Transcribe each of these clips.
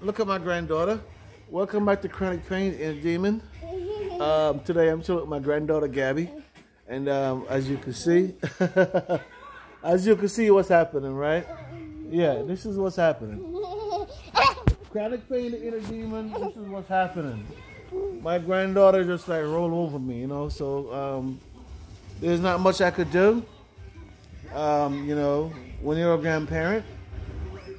Look at my granddaughter. Welcome back to Chronic Pain and Demon. Um, today I'm chilling with my granddaughter Gabby, and um, as you can see, as you can see, what's happening, right? Yeah, this is what's happening. Chronic Pain and Inner Demon. This is what's happening. My granddaughter just like roll over me, you know. So um, there's not much I could do. Um, you know, when you're a grandparent,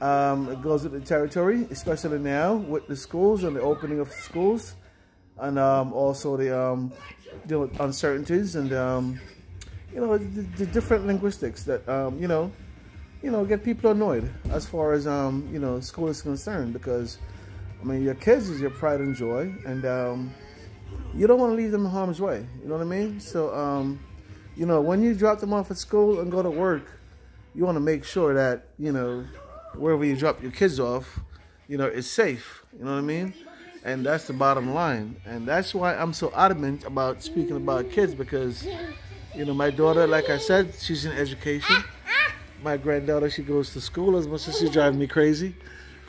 um, it goes with the territory, especially now with the schools and the opening of schools, and um, also the um, know, uncertainties and um, you know the, the, different linguistics that um, you know you know get people annoyed as far as um, you know school is concerned because I mean your kids is your pride and joy, and you don't want to leave them in harm's way. You know what I mean? So you know when you drop them off at school and go to work, you want to make sure that you know wherever you drop your kids off, you know, it's safe. You know what I mean? And that's the bottom line. And that's why I'm so adamant about speaking about kids because, you know, my daughter, like I said, she's in education. My granddaughter, she goes to school as much as she's driving me crazy.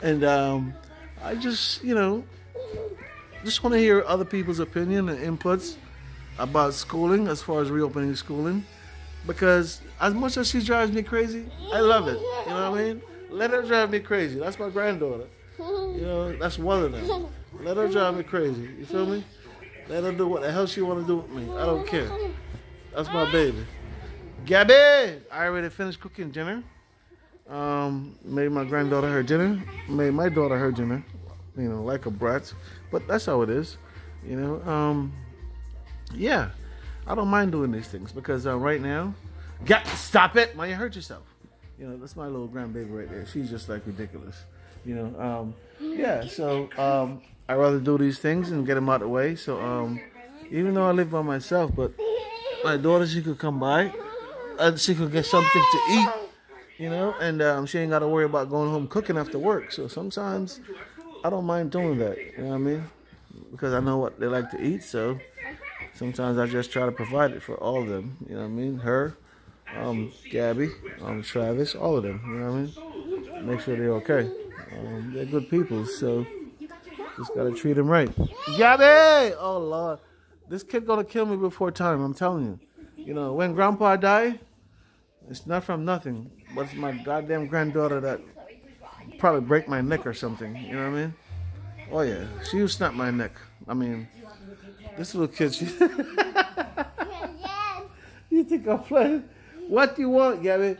And um, I just, you know, just want to hear other people's opinion and inputs about schooling as far as reopening schooling. Because as much as she drives me crazy, I love it. You know what I mean? Let her drive me crazy. That's my granddaughter. You know, that's one of them. Let her drive me crazy. You feel me? Let her do what the hell she want to do with me. I don't care. That's my baby. Gabby! I already finished cooking dinner. Um, made my granddaughter her dinner. Made my daughter her dinner. You know, like a brat. But that's how it is. You know, um, yeah. I don't mind doing these things because uh, right now, get stop it! Why you hurt yourself? You know, that's my little grandbaby right there. She's just like ridiculous. You know, um, yeah. So um, I rather do these things and get them out of the way. So um, even though I live by myself, but my daughter she could come by and she could get something to eat. You know, and um, she ain't got to worry about going home cooking after work. So sometimes I don't mind doing that. You know what I mean? Because I know what they like to eat. So sometimes I just try to provide it for all of them. You know what I mean? Her, um, Gabby, um, Travis, all of them. You know what I mean? Make sure they're okay. Um, they're good people, so just gotta treat them right. Gabby! Oh Lord, this kid gonna kill me before time. I'm telling you. You know, when Grandpa died, it's not from nothing, but it's my goddamn granddaughter that probably break my neck or something. You know what I mean? Oh yeah, she would snap my neck. I mean, this little kid. She you think I'm playing? What do you want, Gabby?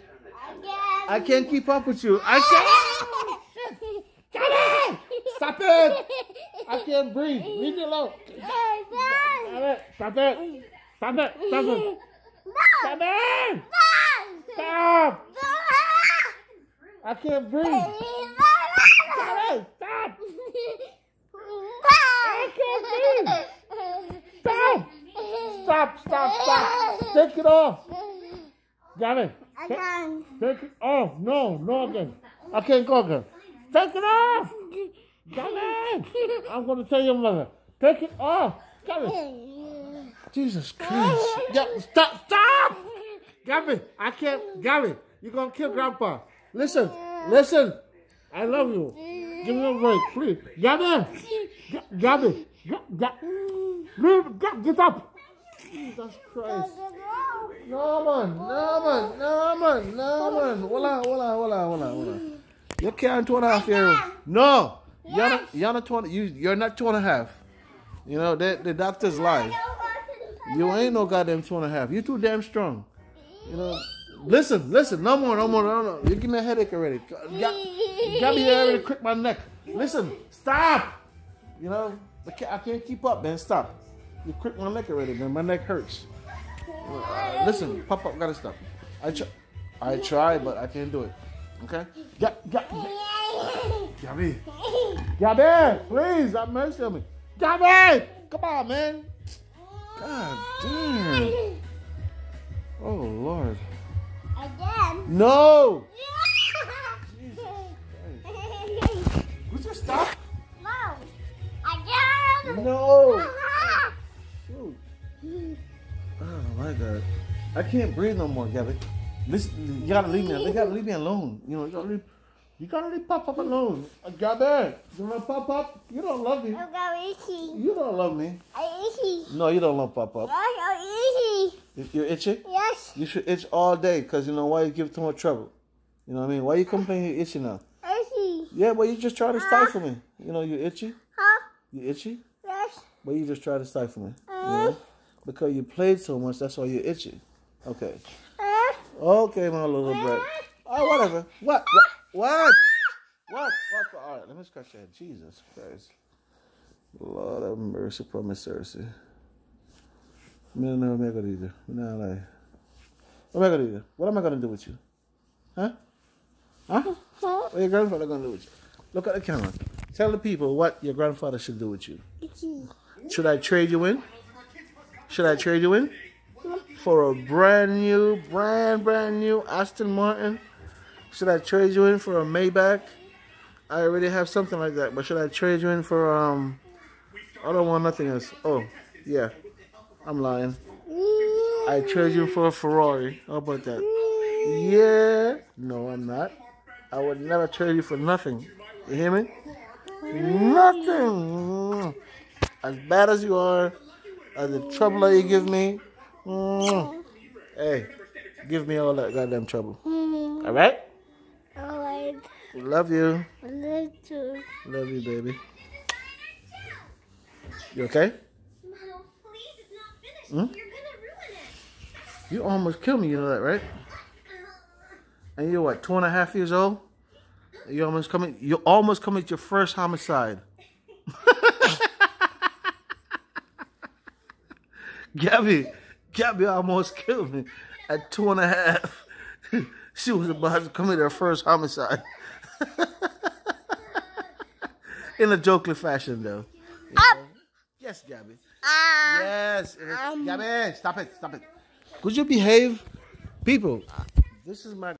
I can't keep up with you. I can't. Gabby! Stop it! I can't breathe. Leave me alone. Stop it. Stop it. Stop it. Stop it. Stop it. Stop. I can't breathe. Stop it. Stop. I can't breathe. Stop. Stop. Stop. Stop. Take it off. Gabby. I can't. Take it off. No, no again. I can't go again. Take it off. Gabby. I'm going to tell your mother. Take it off. Gabby. Jesus Christ. Yeah, stop. Stop. Gabby. I can't. Gabby. You're going to kill Grandpa. Listen. Listen. I love you. Give me a break, please. Gabby. Gabby. G- G- Leave. Get, get up. Jesus Christ. No man, no man, no man, no man. Wala, wala. You can't two and a half year old. No, you're not. You're not You, you're not two and a half. You know the the doctors lie. You ain't no goddamn two and a half. You too damn strong. You know. Listen, listen. No more, no more, no, no. You give me a headache already. Me already. Crick my neck. Listen, stop. You know, I can't, I can't keep up, man. Stop. You crick my neck already, man. My neck hurts. Uh, listen, pop up, gotta stop. I try, I try, but I can't do it. Okay? Get, get, Gabby, Gabby, please, have mercy on me. Gabby, come on, man. God damn. Oh Lord. Again. No. Would I can't breathe no more, Gabby. Listen, you gotta leave me. You gotta leave me alone. You know, you gotta leave. You gotta leave Pop Pop alone. Uh, Gabby, you know Pop Pop? You don't love me. I'm itchy. You don't love me. I'm itchy. No, you don't love Pop Pop. Yes, I'm itchy. You- You're itchy? Yes, You should itch all day because you know why you give too much trouble. You know what I mean? Why you complaining you're itchy now? itchy. Yeah, but you just try to stifle me. You know, you're itchy? Huh? You itchy? Yes. But you just try to stifle me. You know? Because you played so much, that's why you're itchy. Okay. Okay, my little brat. Oh, whatever. What? What? What? What? What? All right, let me scratch your head. Jesus Christ. Lord have mercy, promise mercy. Me no know what I'm gonna do. Me not lie. What am I gonna do? What am I gonna do with you? Huh? Huh? What your grandfather gonna do with you? Look at the camera. Tell the people what your grandfather should do with you. Should I trade you in? Should I trade you in? For a brand new, brand, brand new Aston Martin? Should I trade you in for a Maybach? I already have something like that, but should I trade you in for, um, I don't want nothing else. Oh, yeah. I'm lying. I trade you for a Ferrari. How about that? Yeah. No, I'm not. I would never trade you for nothing. You hear me? Nothing. As bad as you are, as the trouble that you give me, mm, hey, give me all that goddamn trouble. All right? Alright. Love you. Little. Love you, baby. You okay? Mom, please, it's not finished. Hmm? You're gonna ruin it. You almost killed me, you know that, right? And you're what, two and a half years old? You almost commit you almost commit your first homicide. Gabby, Gabby almost killed me at two and a half. she was about to commit her first homicide. In a jokely fashion, though. Yes, Gabby. Ah. Yes. is- Gabby, stop it, stop it. Could you behave? People, this is my